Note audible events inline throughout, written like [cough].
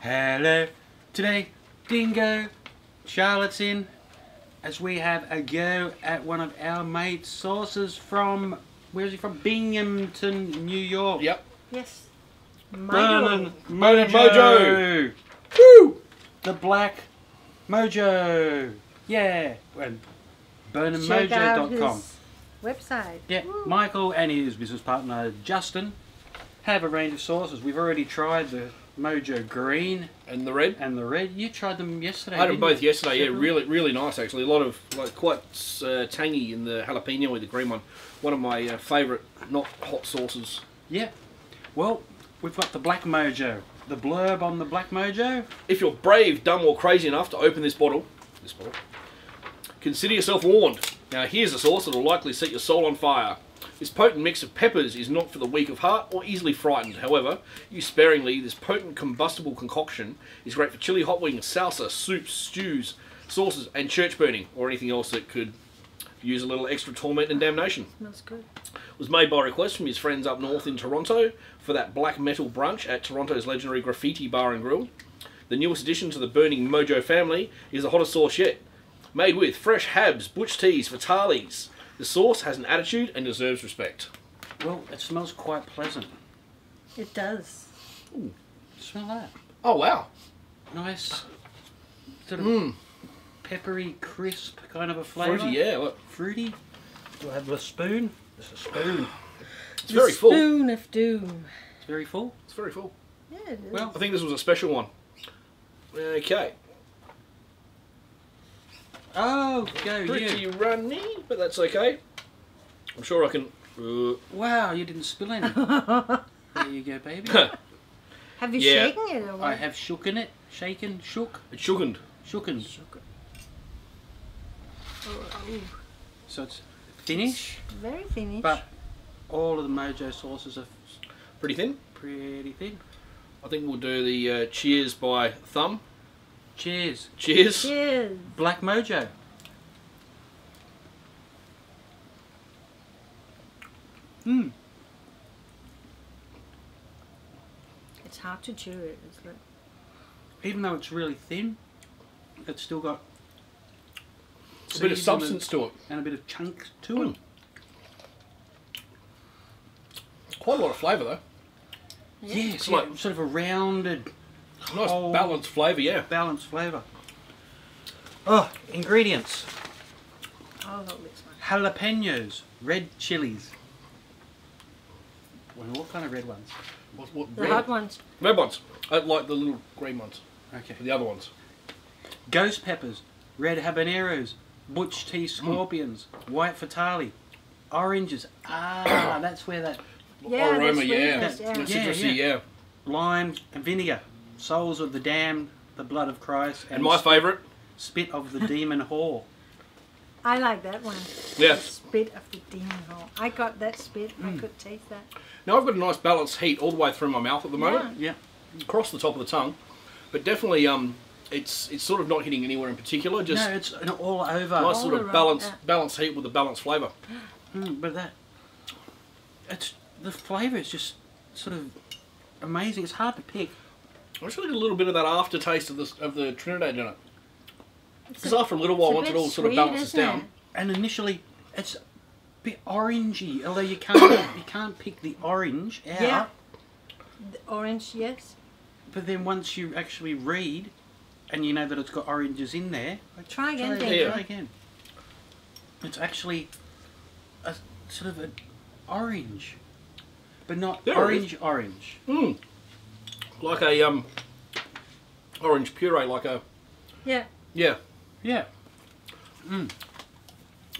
Hello. Today, Dingo, Charlotte's in as we have a go at one of our mates' sauces from, where is he from? Binghamton, New York. Yep. Yes. Burnin' Mojo. Mojo. Mojo. Woo! The Black Mojo. Yeah. And Check BurninMojo.com. website. Yeah, Woo. Michael and his business partner Justin have a range of sauces. We've already tried the Mojo Green And the red. and the red. You tried them yesterday. I had them both you? yesterday. Yeah, really, really nice actually. A lot of like quite uh, tangy in the jalapeno with the green one. One of my uh, favourite not hot sauces. Yeah. Well, we've got the Black Mojo. The blurb on the Black Mojo. If you're brave, dumb, or crazy enough to open this bottle, this bottle, consider yourself warned. Now here's a sauce that will likely set your soul on fire. This potent mix of peppers is not for the weak of heart or easily frightened. However, use sparingly. This potent combustible concoction is great for chili, hot wings, salsa, soups, stews, sauces, and church burning, or anything else that could use a little extra torment and damnation. Smells good. was made by request from his friends up north in Toronto for that black metal brunch at Toronto's legendary Graffiti Bar and Grill. The newest addition to the Burning Mojo family is the hottest sauce yet. Made with fresh habs, Butch Ts, Fatalis. The sauce has an attitude and deserves respect. Well, it smells quite pleasant. It does. Smell that. Oh wow! Nice. Sort of Mmm, peppery, crisp kind of a flavour. fruity, yeah. Look, Fruity. Do I have a spoon? There's a spoon. it's The very full. Spoon of doom. It's very full. It's very full. Yeah, it is. Well, I think this was a special one. Okay, Oh, go pretty you. runny, but that's okay. I'm sure I can. Uh, Wow, you didn't spill any. [laughs] there you go, baby. [laughs] have you yeah. shaken it or what? I have shooken it. Shaken, shook, it shouldn't. shooken. Oh, ooh, So it's finish, very finished. but all of the Mojo sauces are Pretty thin. pretty thin. I think we'll do the uh, cheers by thumb. Cheers. Cheers. Cheers. Black Mojo. Hmm. It's hard to chew it. It's like, Even though it's really thin, it's still got A bit of seeds and substance to it. and a bit of chunk to Mm. it. Quite a lot of flavour though. Yes, It's yeah, like- sort of a rounded, Nice Oh. balanced flavour, yeah. balanced flavour. Oh, ingredients: oh, that looks nice. jalapenos, red chilies. Well, what kind of red ones? What, what, The red, hot ones. red ones. I like the little green ones. Okay. The other ones. Ghost peppers, red habaneros, Butch T scorpions, white fatali, oranges. Ah, [coughs] that's where that Yeah, Aroma, that's yeah. sweetness, yeah. The Yeah, citrusy, yeah. lime and vinegar, souls of the damned, the blood of Christ, And my spit- favourite, spit of the demon whore. I like that one. yeah. The spit of the demon whore. I got that spit. I Mm. could taste that. Now I've got a nice balanced heat all the way through my mouth at the moment, Yeah, across the top of the tongue, but definitely um, it's it's sort of not hitting anywhere in particular. Just no, it's an all over. nice all sort of around, balanced yeah. balanced heat with a balanced flavour. [gasps] Mm, but that, it's the flavour is just sort of amazing. It's hard to pick. I just get a little bit of that aftertaste of the of the Trinidad in it. Because after a little while, a once it all sort of sweet, balances isn't down, it? And initially, it's a bit orangey. Although you can't [coughs] you can't pick the orange out. Yeah. The orange, yes. But then once you actually read, and you know that it's got oranges in there, Try again, try, thank Yeah. try again. It's actually a sort of an orange, but not There it orange orange. mm, like a um, orange puree, like a Yeah. yeah. Yeah.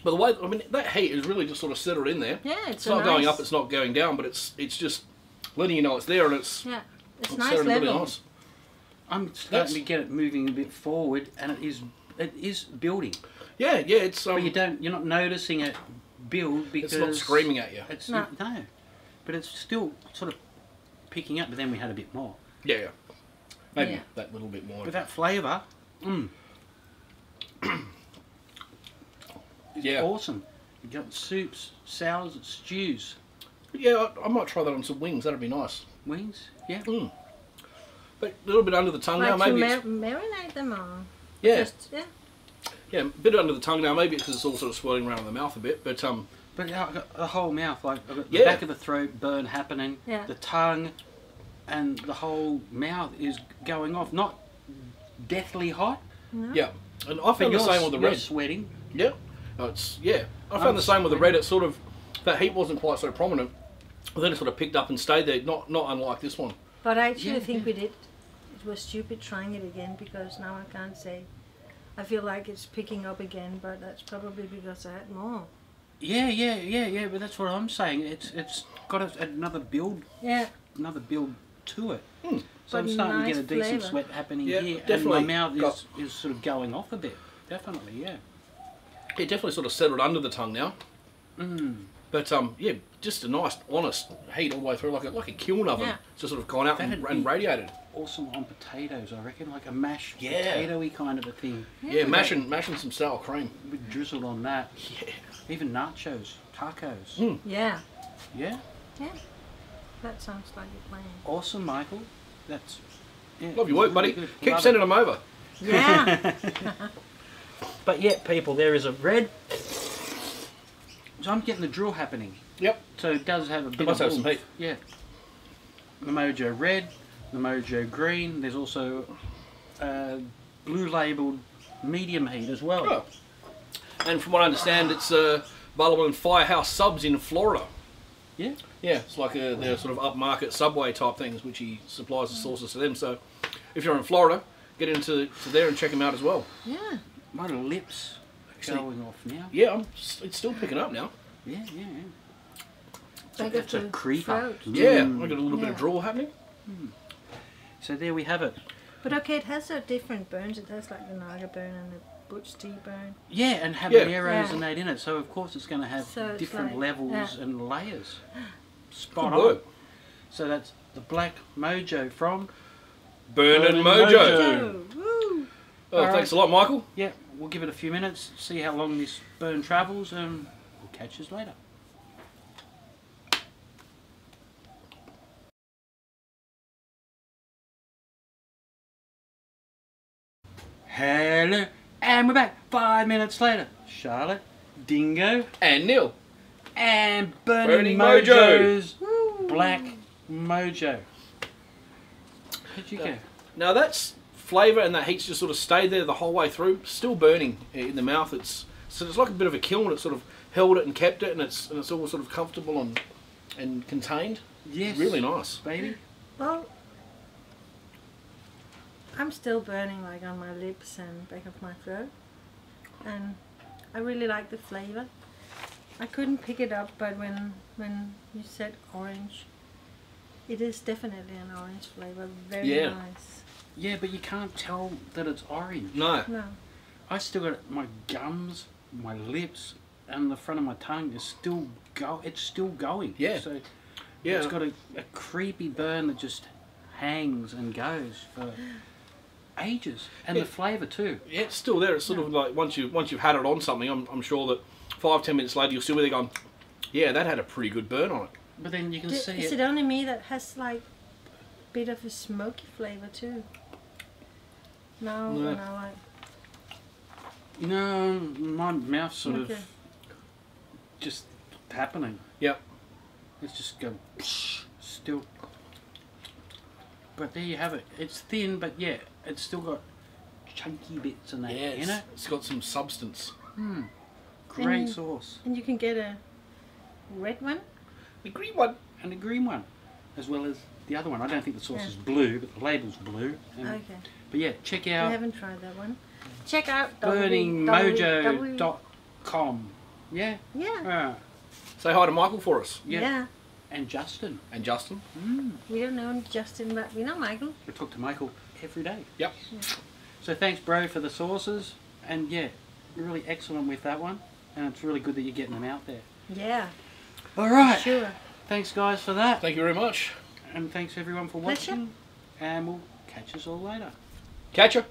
But the way I mean that heat is really just sort of settled in there. Yeah, it's, It's a not going up, it's not going down, but it's it's just letting you know it's there and it's, Yeah, it's, it's nice settled really level. nice. I'm starting That's- to get it moving a bit forward, and it is it is building. Yeah, yeah, it's um, But you don't you're not noticing it build because it's not screaming at you. It's No. no. But it's still sort of picking up. But then we had a bit more. Yeah, yeah. Maybe Yeah. that little bit more. With that flavour, mm, Yeah, awesome. You got soups, sours, stews, yeah. I, I might try that on some wings. That'd be nice. wings. Yeah. Mm. But a little bit under the tongue now, Like to maybe. mar- It's, marinate them or yeah, just yeah. yeah, a bit under the tongue now. Maybe because it's all sort of swirling around in the mouth a bit. But um, But yeah, I've got the whole mouth, like I've got the Yeah. back of the throat burn happening, Yeah. the tongue, and the whole mouth is going off. Not deathly hot, No? yeah, and I but found the you're, same with the you're red. sweating. Yeah, no, it's yeah. I I'm found the same with the red. It sort of that heat wasn't quite so prominent. But then it sort of picked up and stayed there. Not not unlike this one. But I actually Yeah, think we did. It was stupid trying it again because now I can't say. I feel like it's picking up again, but that's probably because I had more. Yeah, yeah, yeah, yeah. But that's what I'm saying. It's it's got a, another build, Yeah, another build to it. Hmm. So I'm But starting to get a decent flavour. sweat happening Yeah, here, definitely and my mouth got- is, is sort of going off a bit. Definitely, yeah. It definitely sort of settled under the tongue now. Mm. But um, yeah, just a nice, honest heat all the way through, like a like a kiln oven. Yeah. Just sort of gone out and, That'd and be- radiated. Awesome on potatoes, I reckon, like a mashed Yeah. potatoy kind of a thing. Yeah, mashing mashing some sour cream. A bit drizzled on that. Yeah. Even nachos, tacos. Mm. yeah, Yeah, yeah. That sounds like a plan. awesome, Michael. That's yeah, Love your work, buddy. good. Keep Love sending them over. Yeah, [laughs] [laughs] But yeah, people, there is a red. So I'm getting the drill happening. Yep. So it does have a bit must of have some heat. Yeah. The Mojo Red, the Mojo Green. There's also uh, blue labelled medium heat as well. Oh. And from what I understand, it's uh, available in Firehouse Subs in Florida. Yeah. Yeah, it's like a, they're sort of upmarket Subway type things, which he supplies the sauces to them. So if you're in Florida, get into to there and check them out as well. yeah. My lips Actually- going off now. Yeah, I'm, it's still picking up now. Yeah, yeah, yeah. Like it's a creeper. throat. Yeah, Mm. I got a little bit of Yeah. drawl happening. So there we have it. But okay, it has a different burns. It has like the Naga burn and the Butch T burn. Yeah, and Yeah. habaneros Yeah. and that in it. So of course it's going to have So different like- levels yeah. and layers. [gasps] Spot Good on. work. So that's the Black Mojo from. Burnin' Mojo. Mojo. Oh, woo! Oh, All thanks a lot, Michael. Yeah, we'll give it a few minutes, see how long this burn travels, and we'll catch us later. Hello, and we're back five minutes later. Charlotte, Dingo, And Neil. and Burning, Burning Mojo. Mojo's Black Mojo. How'd you go? Now that's flavour and that heat's just sort of stayed there the whole way through, still burning in the mouth. It's so it's like a bit of a kiln. It sort of held it and kept it, and it's and it's all sort of comfortable and and contained. Yes. Really nice. baby. Well, I'm still burning like on my lips and back of my throat, and I really like the flavor. I couldn't pick it up, but when when you said orange, it is definitely an orange flavor. Very Yeah. nice. Yeah, but you can't tell that it's orange. No. No, I still got my gums, my lips, and the front of my tongue is still go. It's still going. Yeah. So Yeah. it's got a, a creepy burn that just hangs and goes for ages, and Yeah. the flavour too. Yeah, it's still there. It's sort of like once you once you've had it on something, I'm, I'm sure that five ten minutes later you'll still be there going, yeah, that had a pretty good burn on it. But then you can D- see is it. it only me that has like a bit of a smoky flavor too? No, No. no, I, No, my mouth sort Okay. of just happening. Yep. It's just going still. But there you have it. It's thin, but yeah, it's still got chunky bits in that Yeah, in it. it's got some substance. Hmm. Great And- sauce. and you can get a red one. The green one. And a green one, as well as the other one. I don't think the sauce Yeah. is blue, but the label's blue. And- Okay. But yeah, check out. I out haven't tried that one. Check out burninmojo.com. Yeah? Yeah. Ah, Say hi to Michael for us yeah. yeah. And Justin. and Justin. Mm. We don't know Justin, but we know Michael. We talk to Michael every day. Yep. So thanks, bro, for the sauces. And yeah, you're really excellent with that one. And it's really good that you're getting them out there. Yeah. All right. Sure. Thanks, guys, for that. Thank you very much. And thanks, everyone, for Pleasure. watching. And we'll catch us all later. Catch ya.